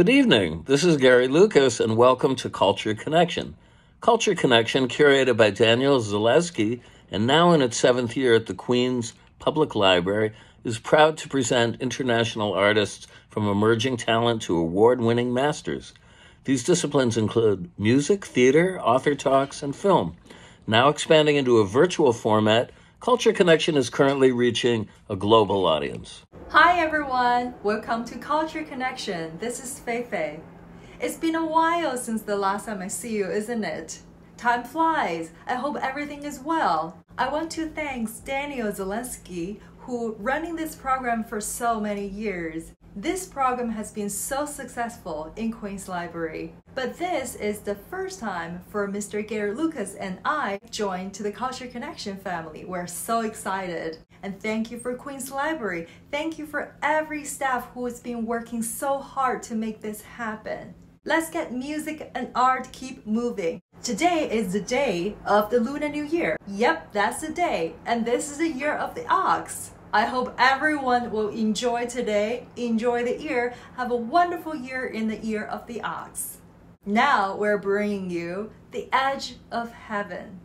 Good evening. This is Gary Lucas, and welcome to Culture Connection. Culture Connection, curated by Daniel Zaleski, and now in its seventh year at the Queens Public Library, is proud to present international artists from emerging talent to award winning masters. These disciplines include music, theater, author talks, and film. Now expanding into a virtual format, Culture Connection is currently reaching a global audience. Hi everyone, welcome to Culture Connection. This is Fei Fei. It's been a while since the last time I see you, isn't it? Time flies. I hope everything is well. I want to thank Daniel Zelensky who running this program for so many years. This program has been so successful in Queen's Library. But this is the first time for Mr. Gary Lucas and I joined to the Culture Connection family. We're so excited. And thank you for Queen's Library. Thank you for every staff who has been working so hard to make this happen. Let's get music and art keep moving. Today is the day of the Lunar New Year. Yep, that's the day. And this is the year of the ox. I hope everyone will enjoy today, enjoy the year, have a wonderful year in the year of the ox. Now we're bringing you The Edge of Heaven.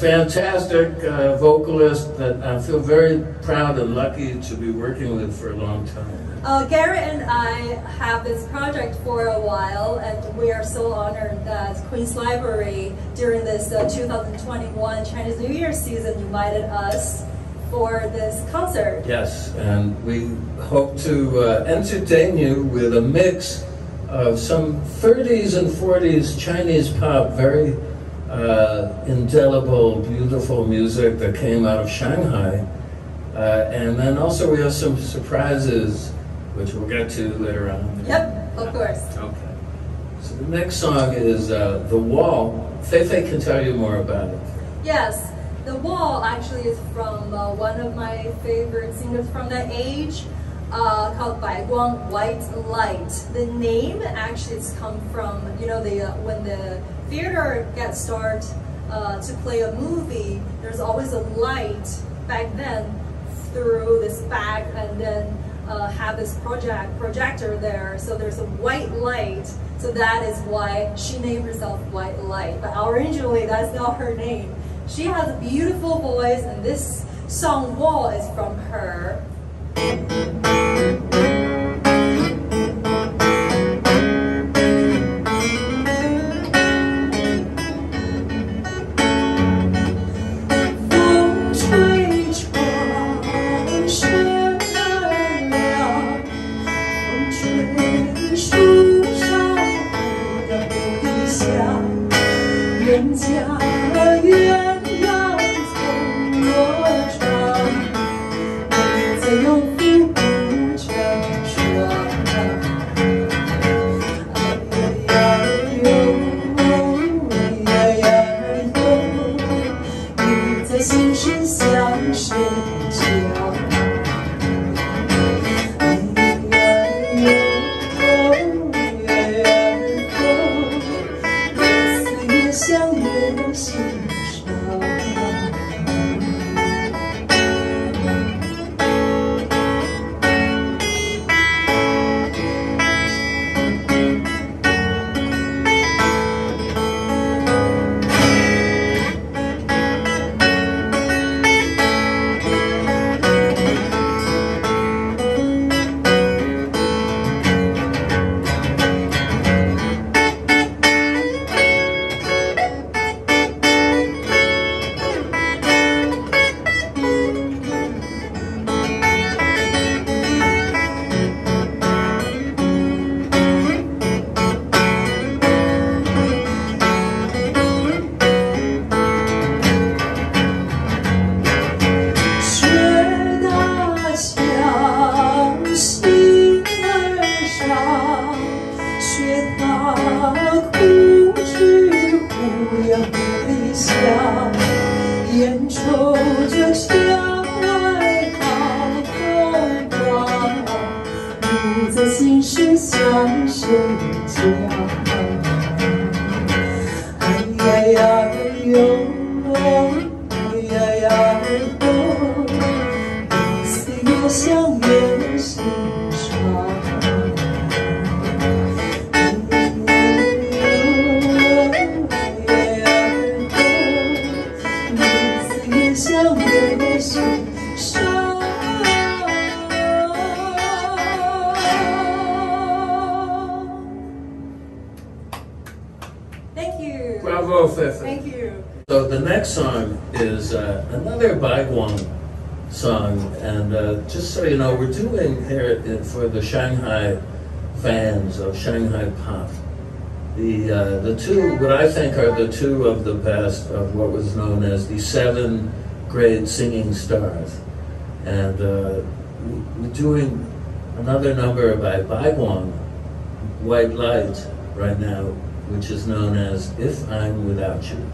Fantastic uh, vocalist that I feel very proud and lucky to be working with for a long time. Uh, Gary and I have this project for a while, and we are so honored that Queen's Library, during this uh, 2021 Chinese New Year season, invited us for this concert. Yes, and we hope to uh, entertain you with a mix of some 30s and 40s Chinese pop, very uh, indelible, beautiful music that came out of Shanghai. Uh, and then also we have some surprises, which we'll get to later on. Yep, of course. Okay. So the next song is uh, The Wall. Fei Fei can tell you more about it. Yes, The Wall actually is from uh, one of my favorite singers from that age uh, called Bai Guang White Light. The name actually has come from, you know, the uh, when the theater gets started uh, to play a movie, there's always a light back then through this bag and then uh, have this project projector there, so there's a white light. So that is why she named herself White Light. But originally, that's not her name. She has a beautiful voice, and this song "Wall" is from her. For the Shanghai fans of Shanghai pop. The, uh, the two, what I think are the two of the best of what was known as the seven grade singing stars. And uh, we're doing another number by Baiguang, White Light, right now, which is known as If I'm Without You.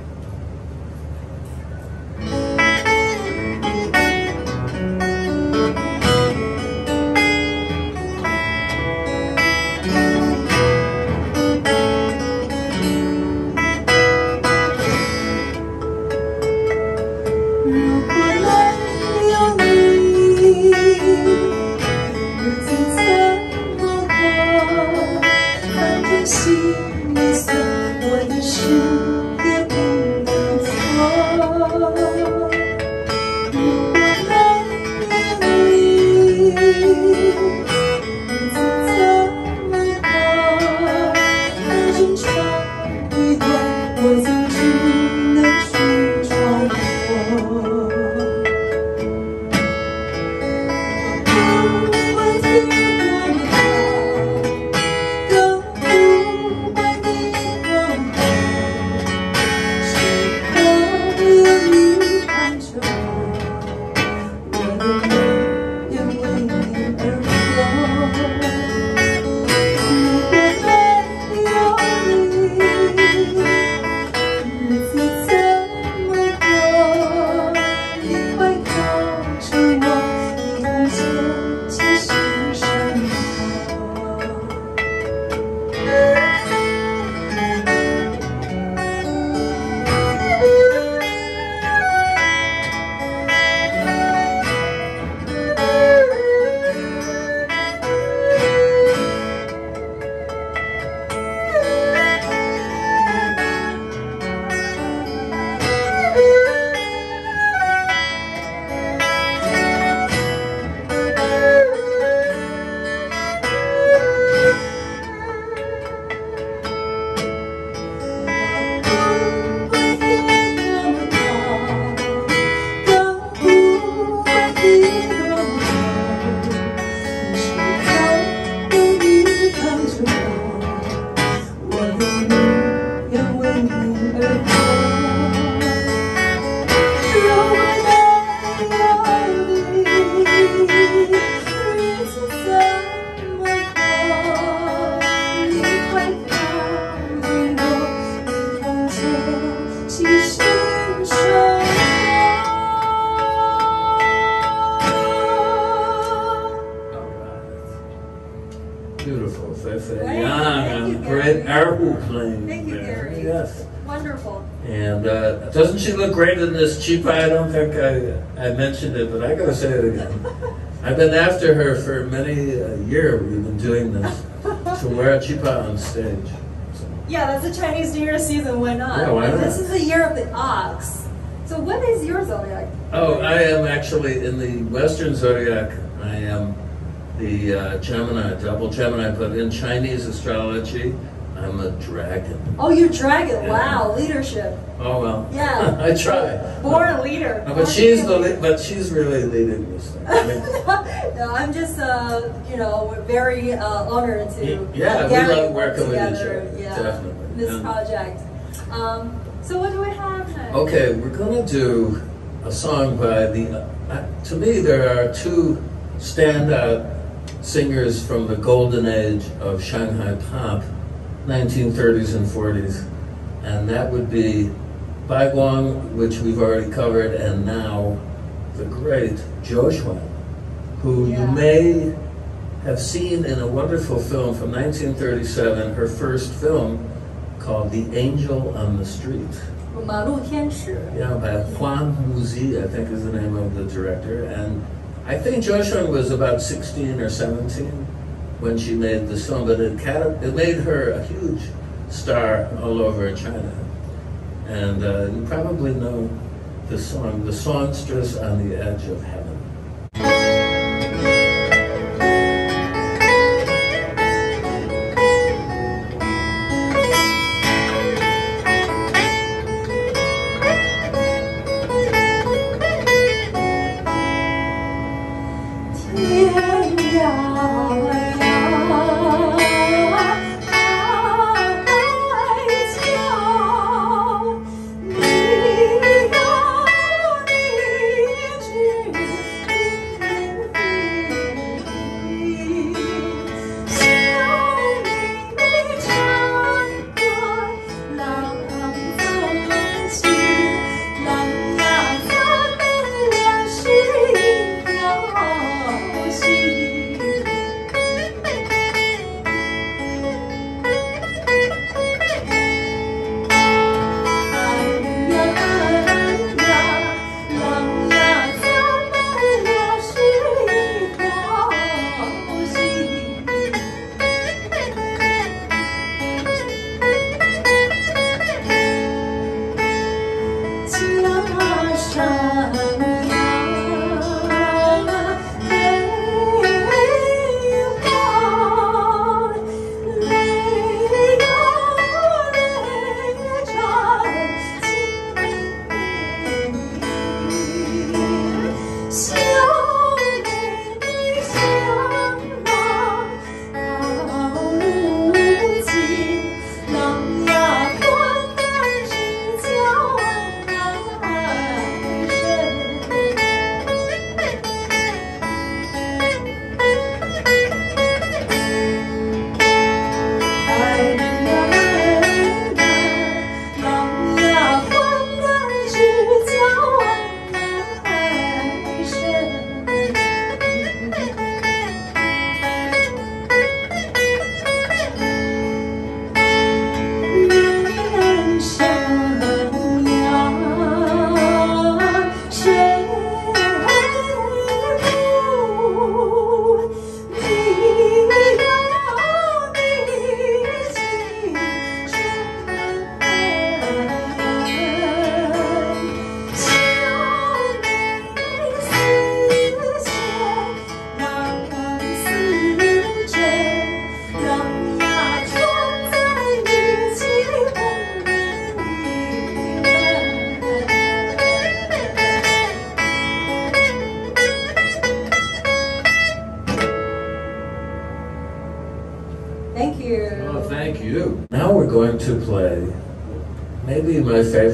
Great in this qipao? I don't think I, I mentioned it, but I gotta say it again. I've been after her for many a year. We've been doing this to wear a qipao on stage. So, Yeah, that's the Chinese New Year season. Why not? Yeah, why not? This is the year of the ox. So what is your zodiac? oh, I am actually in the Western zodiac. I am the uh, Gemini, double Gemini, but in Chinese astrology, I'm a dragon. Oh, you're dragon. Yeah. Wow, leadership. Oh well. Yeah. I try. Born a leader. No, but she's the leader. but she's really leading this thing. I mean, no, I'm just, uh, you know, very uh, honored to Yeah, we love working with each other, Yeah, definitely. This And- project. Um, so what do we have next? Okay, we're gonna do a song by the. Uh, to me, there are two standout singers from the golden age of Shanghai pop, 1930s and 40s, and that would be Bai Guang, which we've already covered, and now the great Zhou Xuan, who yeah. you may have seen in a wonderful film from 1937, her first film called The Angel on the Street. 马路天使. Yeah, by Yuan Muzhi, I think is the name of the director. And I think Zhou Xuan was about 16 or 17 when she made the song, but it, it made her a huge star all over China. And uh, you probably know the song, The Songstress on the Edge of Heaven. "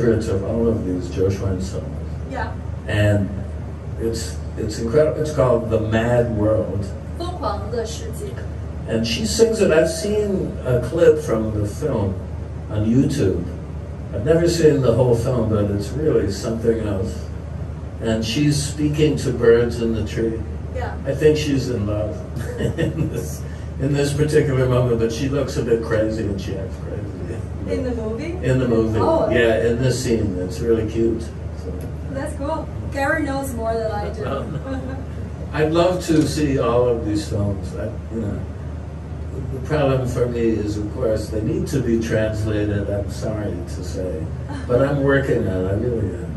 favorites of all of these Zhou Xuan. Yeah. And it's it's incredible. It's called The Mad World. 疯狂的世界. And she sings it. I've seen a clip from the film on YouTube. I've never seen the whole film, but it's really something else. And she's speaking to birds in the tree. Yeah. I think she's in love in this in this particular moment, but she looks a bit crazy and she acts crazy. In the movie? In the movie. Oh. Yeah, in this scene. It's really cute. So. That's cool. Gary knows more than I do. I'd love to see all of these films. I, you know, the problem for me is, of course, they need to be translated. I'm sorry to say, but I'm working on it. I really am.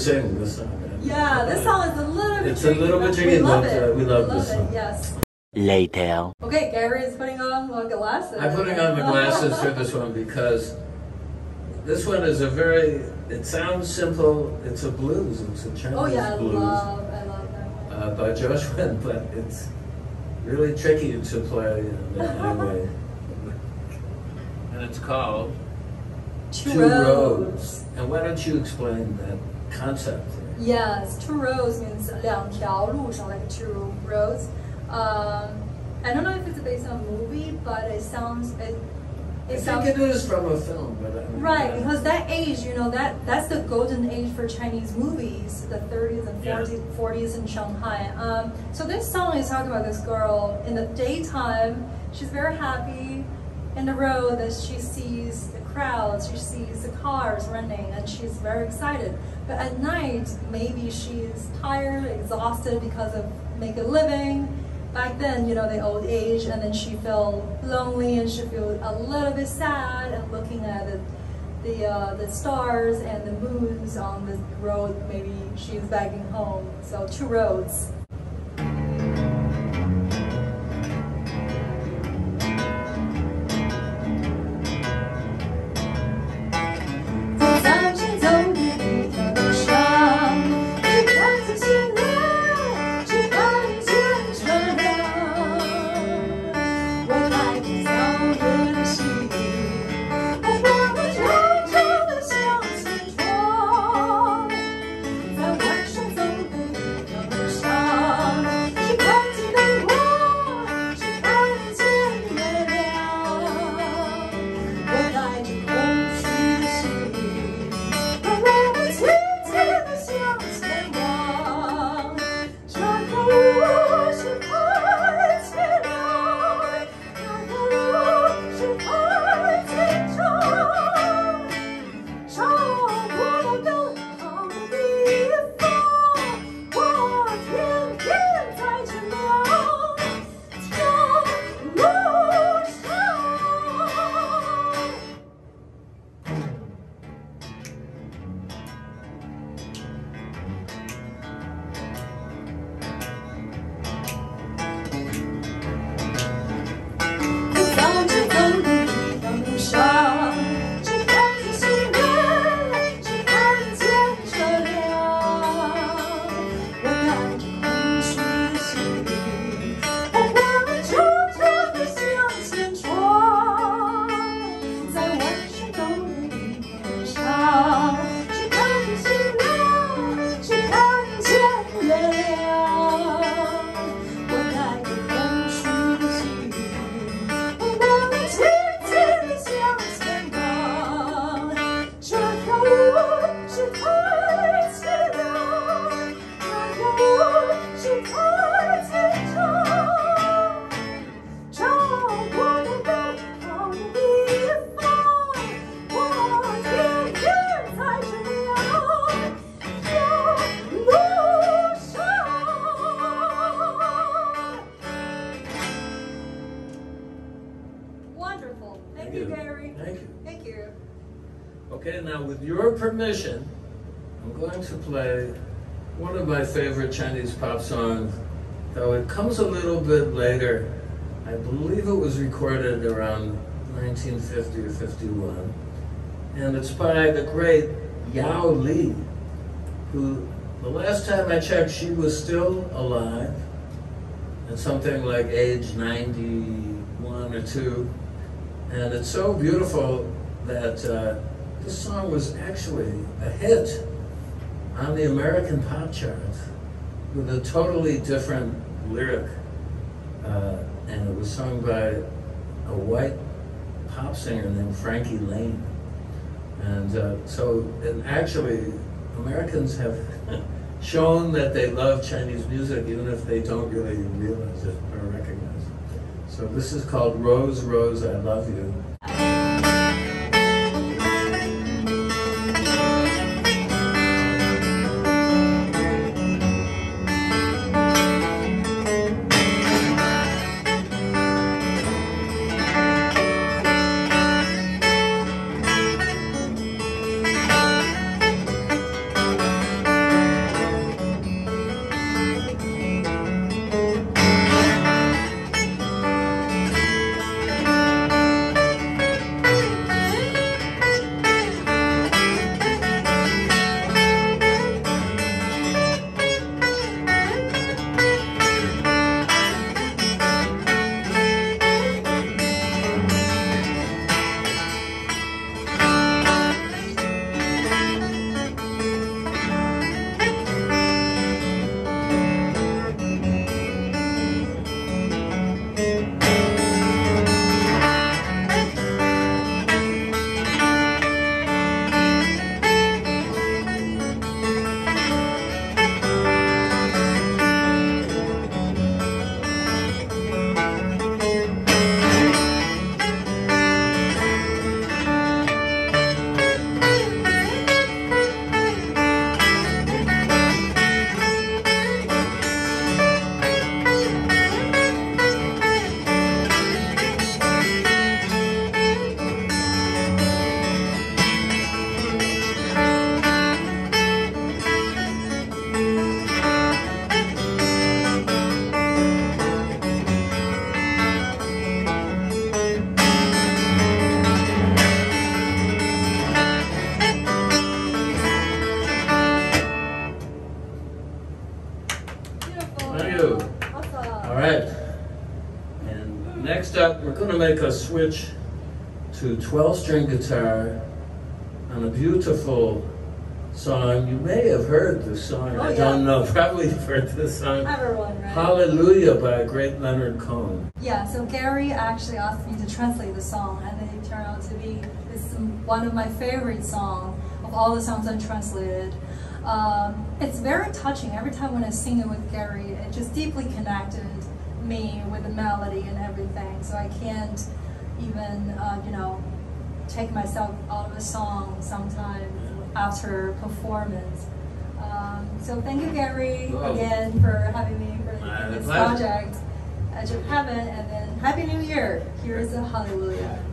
Sing this song. Yeah, this song is a little bit It's a little bit but tricky, we love but, it. uh, we love this it, song. Yes. Later. Okay, Gary is putting on my glasses. I'm putting on the glasses for this one because this one is a very. It sounds simple. It's a blues. It's a Chinese Oh yeah, I blues love, I love that uh, by Zhou Xuan, but it's really tricky to play in any way. And it's called Two, roads. And why don't you explain that concept? Yes, two roads means 两条路上 like two roads. Um, I don't know if it's based on a movie, but it sounds it. I It think sounds it is from a film, but I mean, Right, uh, because that age, you know, that that's the golden age for Chinese movies, the 30s and Yeah. 40s, 40s in Shanghai. Um, so this song is talking about this girl in the daytime. She's very happy in the road that she sees the crowds, she sees the cars running, and she's very excited. But at night, maybe she's tired, exhausted because of make a living. Back then, you know, the old age, and then she feel lonely and she feel a little bit sad and looking at the the uh, the stars and the moons on the road. Maybe she's begging home. So two roads. Your permission, I'm going to play one of my favorite Chinese pop songs, though it comes a little bit later. I believe it was recorded around 1950 or 51. And it's by the great Yao Li, who the last time I checked, she was still alive at something like age 91 or 2. And it's so beautiful that uh, this song was actually a hit on the American pop charts with a totally different lyric. Uh, and it was sung by a white pop singer named Frankie Laine. And uh, so, and actually, Americans have shown that they love Chinese music even if they don't really realize it or recognize it. So this is called Rose, Rose, I Love You. Switch to 12 string guitar on a beautiful song. You may have heard this song. Oh, I yeah. don't know. Probably you've heard this song. Everyone, right? Hallelujah by a great Leonard Cohen. Yeah, so Gary actually asked me to translate the song, and it turned out to be this one of my favorite songs of all the songs I translated. Um, it's very touching. Every time when I sing it with Gary, it just deeply connected me with the melody and everything. So I can't even, uh, you know, take myself out of a song sometimes after performance. Um, so thank you, Gary, again for having me for this project. Of Heaven, and then Happy New Year. Here is a Hallelujah.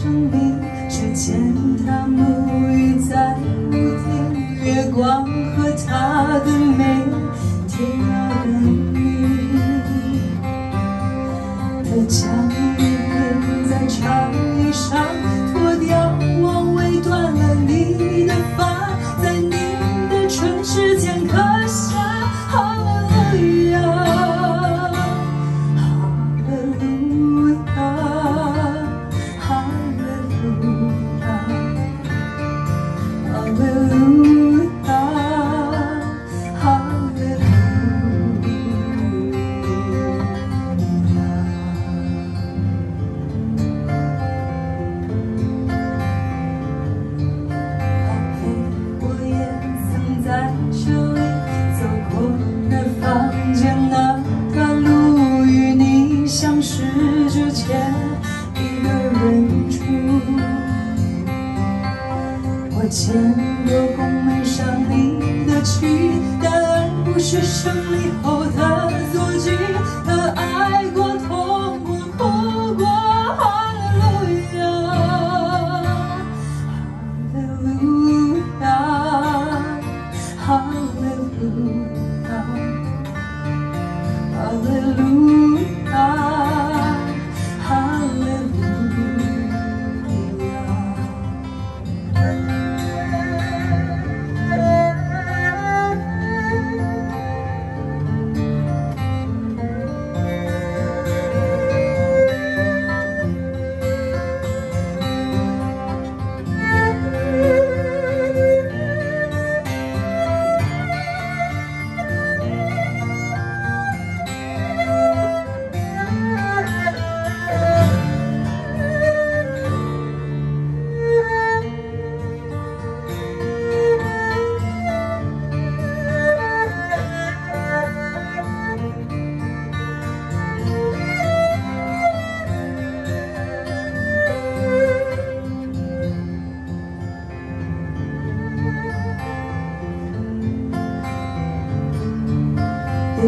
生病，却见他不。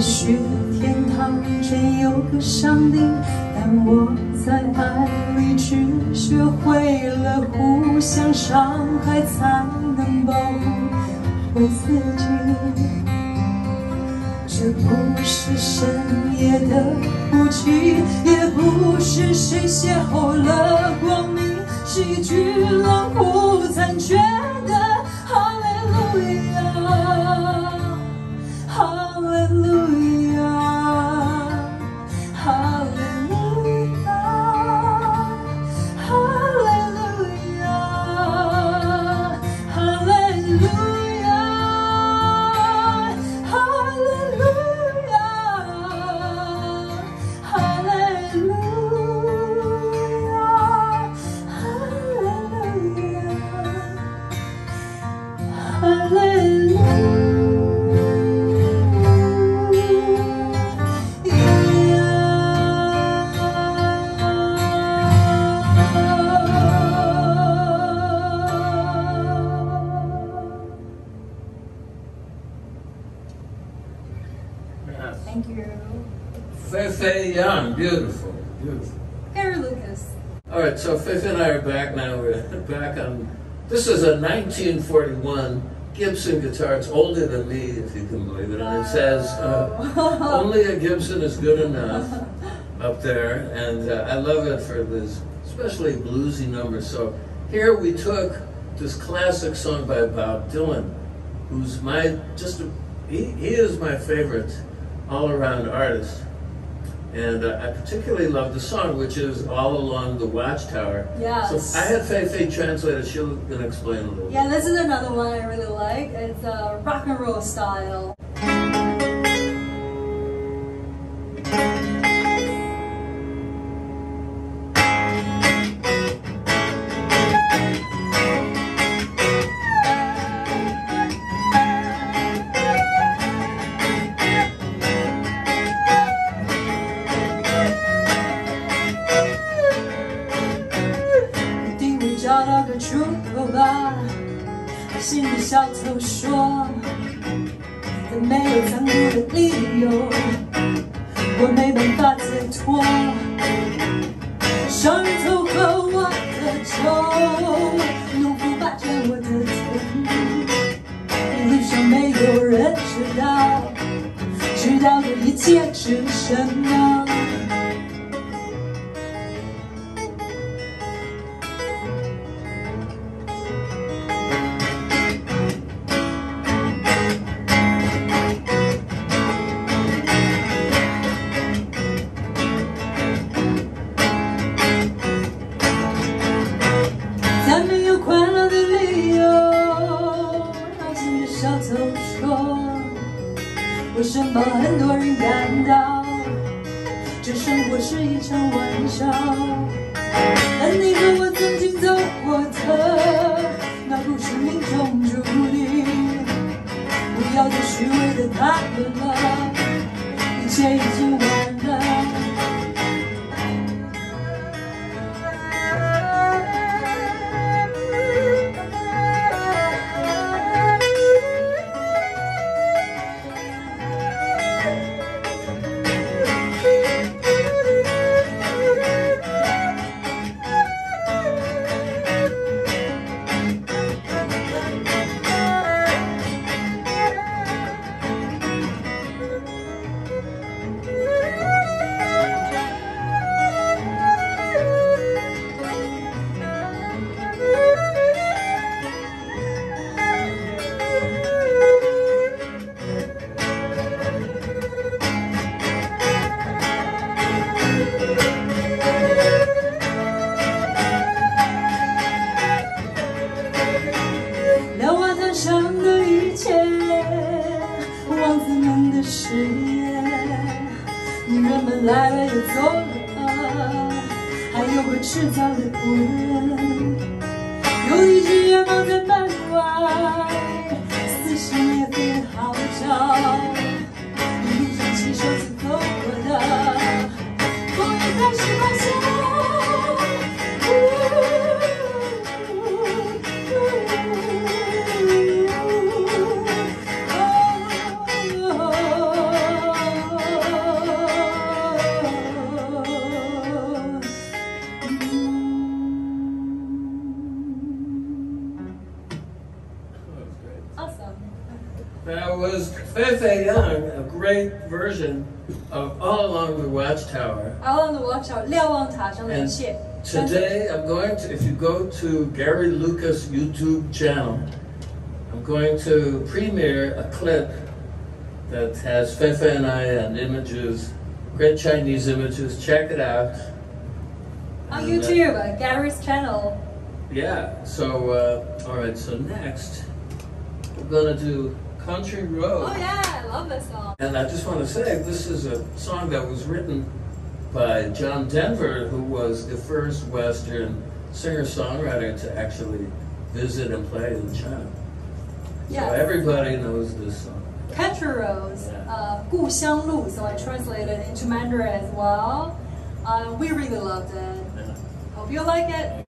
也许天堂真有个上帝，但我在爱里只学会了互相伤害，才能保护我自己。这不是深夜的哭泣，也不是谁邂逅了 This is a 1941 Gibson guitar. It's older than me, if you can believe it. And it says, uh, "Only a Gibson is good enough." Up there, and uh, I love it for this, especially bluesy numbers. So here we took this classic song by Bob Dylan, who's my just a, he, he is my favorite all-around artist. And uh, I particularly love the song, which is All Along the Watchtower. Yes. So I had Faye translate it. She'll gonna explain a little Yeah, this is another one I really like. It's uh, rock and roll style. "我没办法解脱。伤人头和我的愁，农夫霸占我的田，一路上没有人知道，知道的一切是什么。” Today, I'm going to, if you go to Gary Lucas YouTube channel, I'm going to premiere a clip that has Feifei and I and images, great Chinese images. Check it out. On And, uh, YouTube, Gary's channel. Yeah, so, uh, all right, so next, we're going to do Country Road. Oh yeah, I love this song. And I just want to say, this is a song that was written by John Denver, who was the first Western singer-songwriter to actually visit and play in China. So Yes. everybody knows this song. Country Roads, Yeah. uh, 故乡路, so I translated into Mandarin as well. Uh, we really loved it. Yeah. Hope you like it.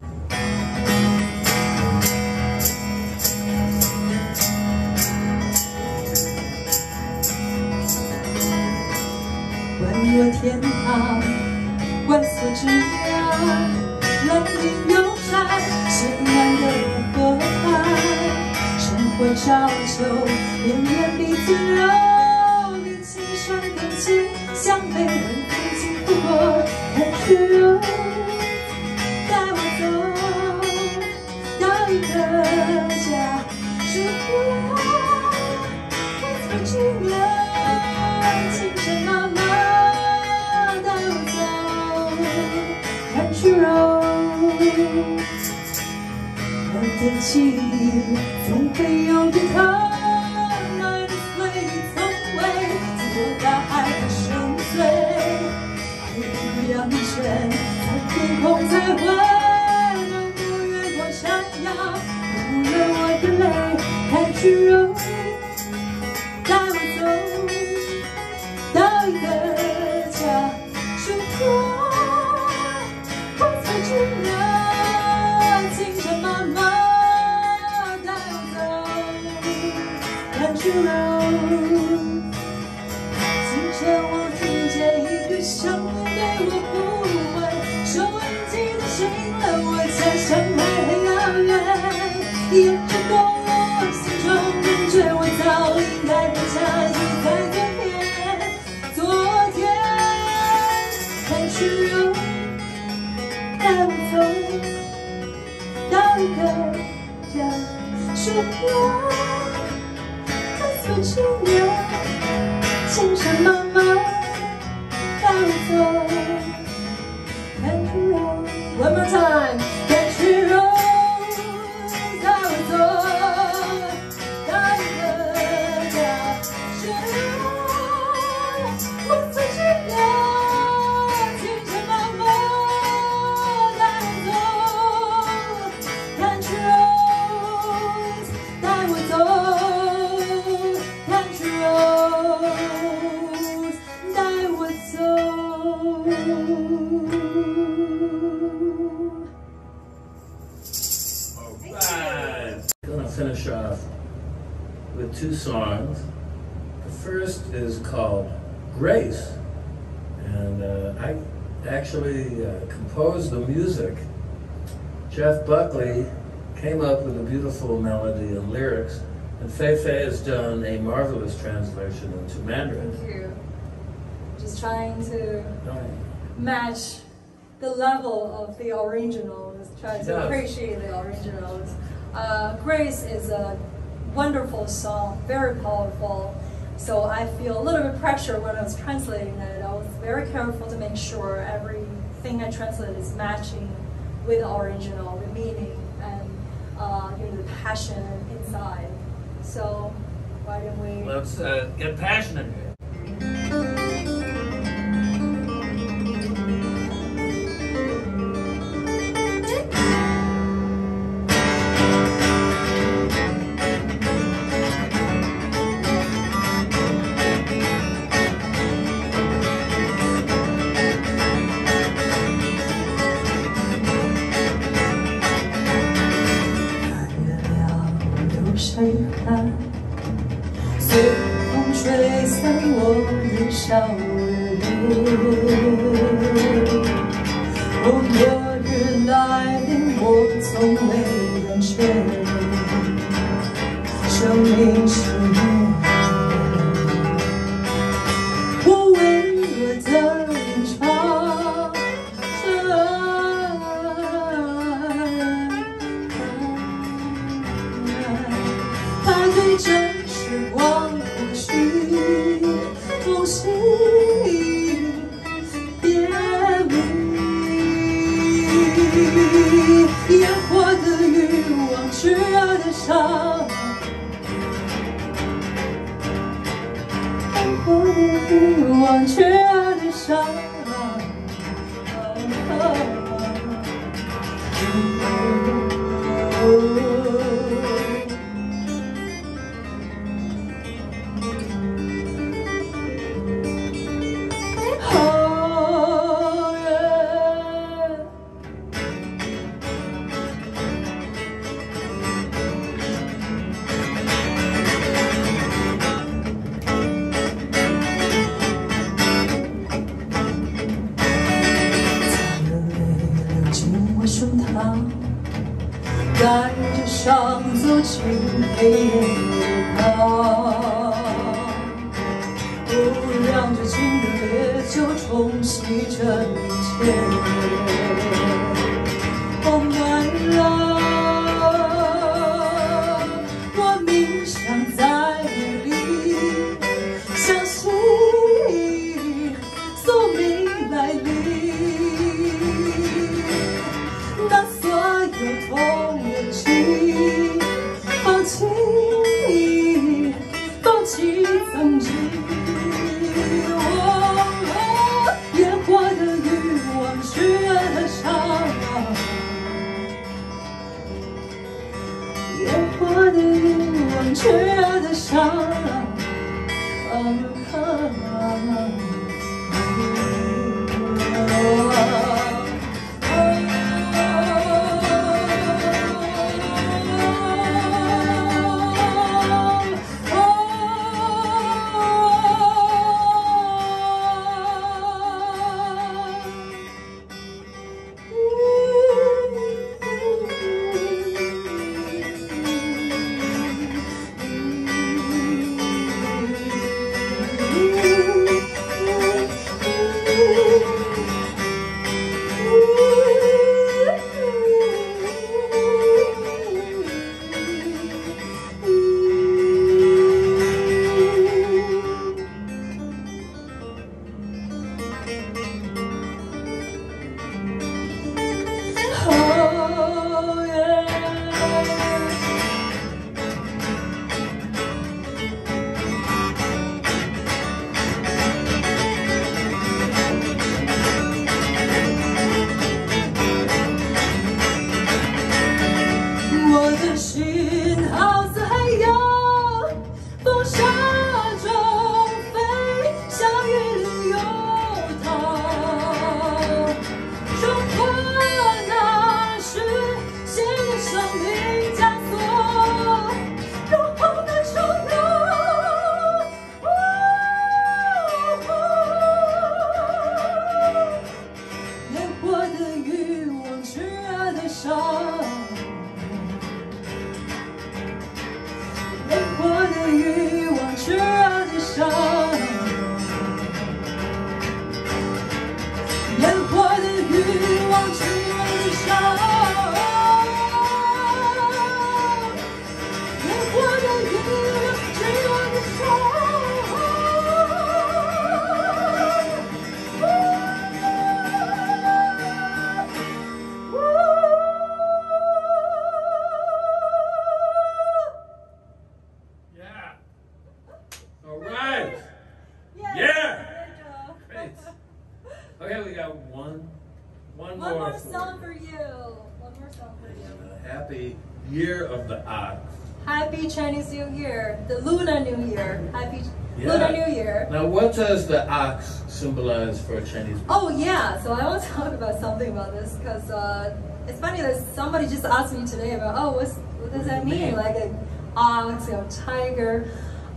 万若 长，万之妙，蓝天又海，千万的河畔，晨昏朝秋，恋恋彼此柔，你轻声叹息，像被人风景不过，心总会有个疼爱的回，从未见过大海的深邃。爱的必要，在？天空最灰，能不能不要想，不我的泪太炙热。You. Beautiful melody and lyrics, and Feifei has done a marvelous translation into Mandarin. Thank you. Just trying to Right. match the level of the original. originals, try to appreciate the originals. Uh, Grace is a wonderful song, very powerful. So I feel a little bit pressure when I was translating it. I was very careful to make sure everything I translated is matching with the original, the meaning, uh, you know the passion inside. So why don't we? Let's uh, get passionate ox symbolize for Chinese people? Oh yeah, so I want to talk about something about this because uh, it's funny that somebody just asked me today about oh what's, what does that mean? Like an ox, you know, tiger.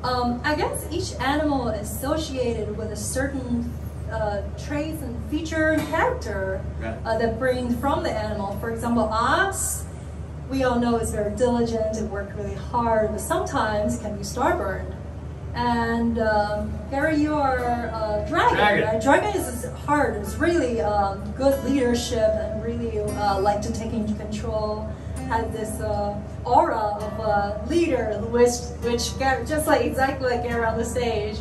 Um, I guess each animal is associated with a certain uh, traits and feature and character Right. uh, that bring from the animal. For example, ox, we all know is very diligent and work really hard, but sometimes can be stubborn. And um, Gary, you are a dragon, Dragon. right? Dragon is hard. It's really um, good leadership and really uh, like to take into control. Has this uh, aura of a leader, which which just like exactly like Gary on the stage.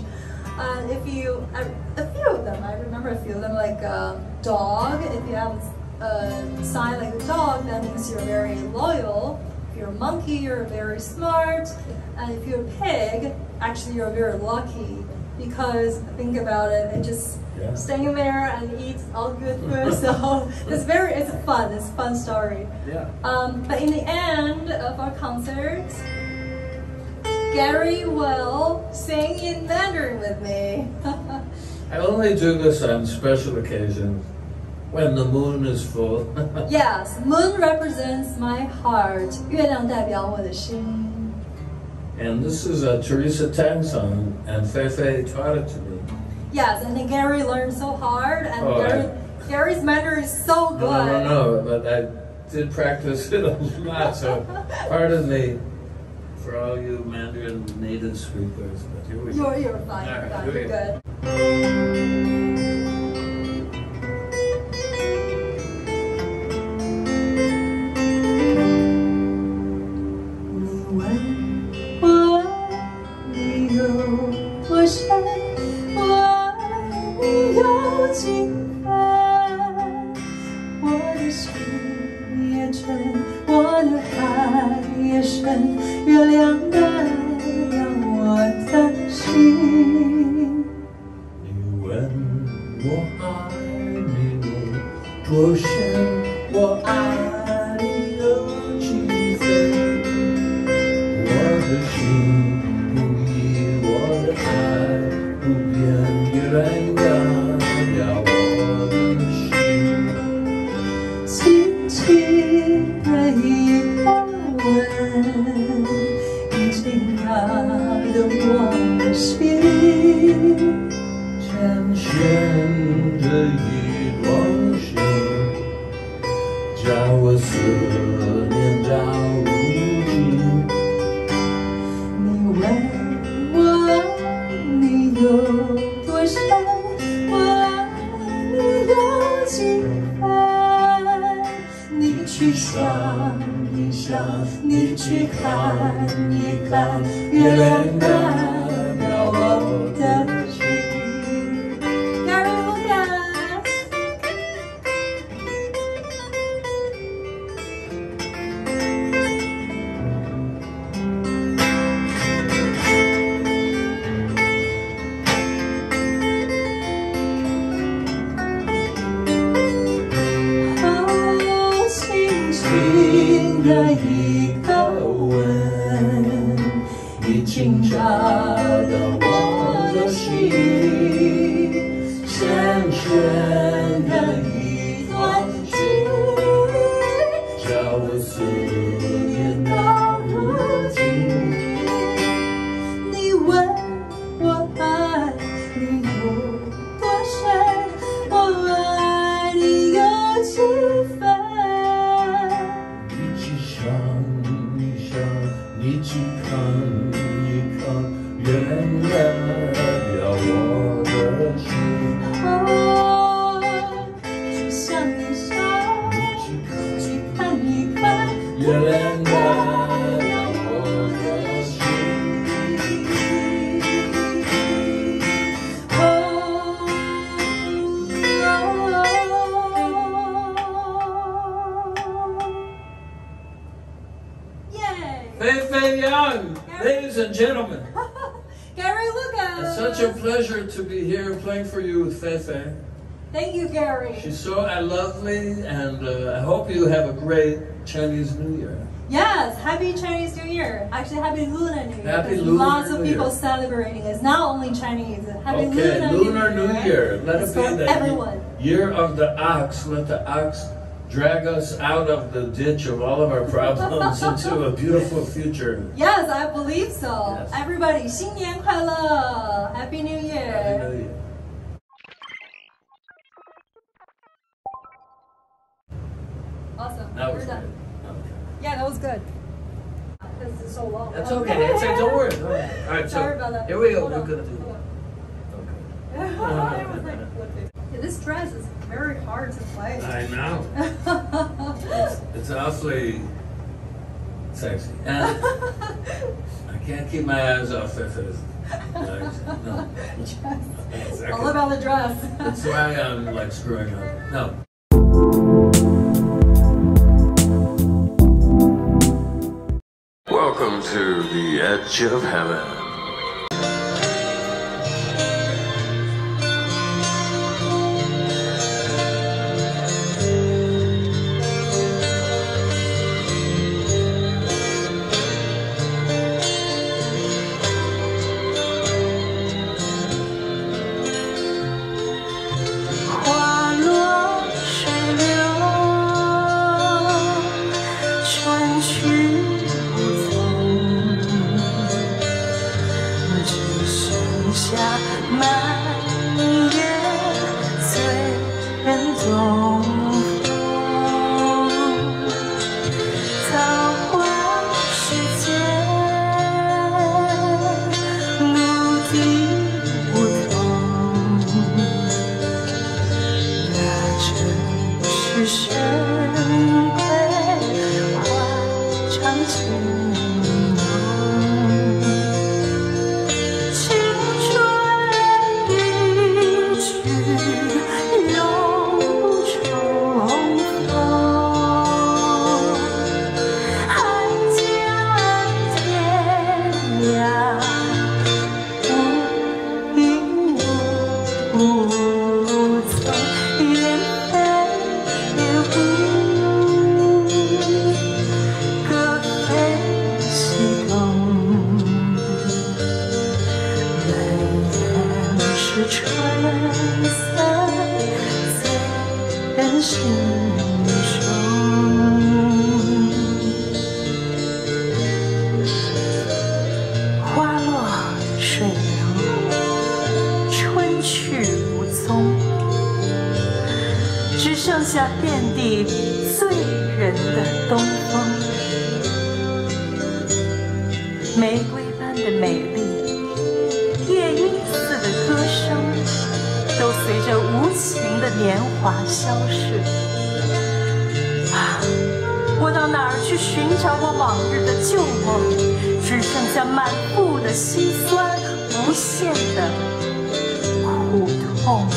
Uh, if you, I, a few of them, I remember a few of them, like um, dog. If you have a sign like a dog, that means you're very loyal. If you're a monkey, you're very smart. And if you're a pig, actually you're very lucky because think about it, it just Yeah. staying there and eats all good food. so it's very, it's fun. It's a fun story. Yeah. Um, but in the end of our concert, Gary will sing in Mandarin with me. I only do this on special occasions when the moon is full. yes, moon represents my heart. 月亮代表我的心。 And this is a Teresa Teng song, and Fei Fei taught it to me. Yes, and then Gary learned so hard, and Oh, Gary, Gary's Mandarin is so good. No, no, no, but I did practice it a lot, so pardon me for all you Mandarin native speakers. But here we go. You're, you're fine, right, fine, you're go. good. 你去看一看，月亮的 Fei Fei Yang, ladies and gentlemen, Gary Lucas. it's such a pleasure to be here playing for you with Fei Fei. Thank you, Gary. She's so lovely, and uh, I hope you have a great Chinese New Year. Yes, happy Chinese New Year. Actually, happy Lunar New Year. Happy Lunar Lots New of people Year. celebrating. It's not only Chinese. Happy Okay, Lunar, Lunar New Year. Let It's it be the everyone. year of the ox. Let the ox drag us out of the ditch of all of our problems into a beautiful future. Yes, I believe so. Yes. Everybody, 新年快乐！Happy New Happy Year! New Year. Awesome. That We're was done. good. Okay. Yeah, that was good. Because it's so long. That's okay. It's, don't worry. Don't worry. All right, so Sorry about that. here we go. Hold We're on, gonna do. hold Okay. on. I was like, what the- Yeah, this dress is very hard to play. I know. It's, it's awfully sexy, and I can't keep my eyes off of his legs. No. Dress. All about the dress. That's why I'm like screwing up. No. Welcome to the edge of heaven. 这无情的年华消逝。啊，我到哪儿去寻找我往日的旧梦？只剩下满腹的心酸，无限的苦痛。